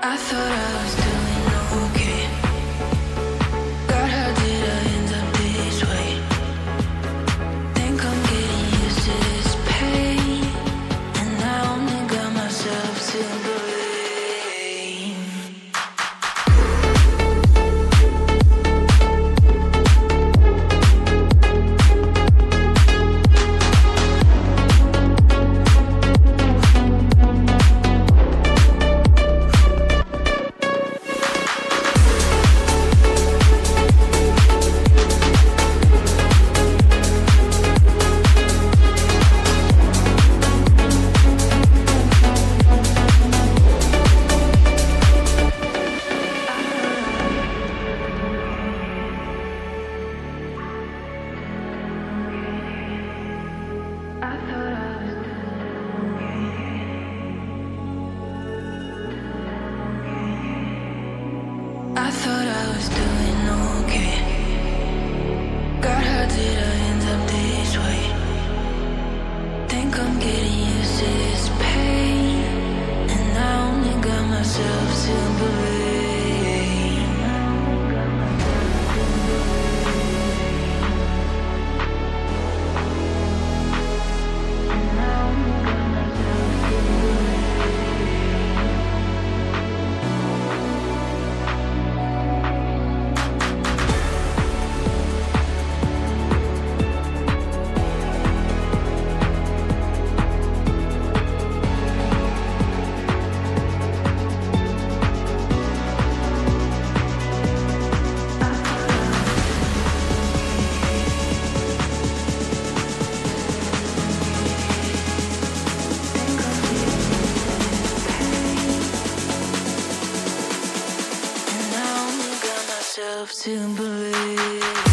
I thought I was doing thought I was doing okay. myself to believe.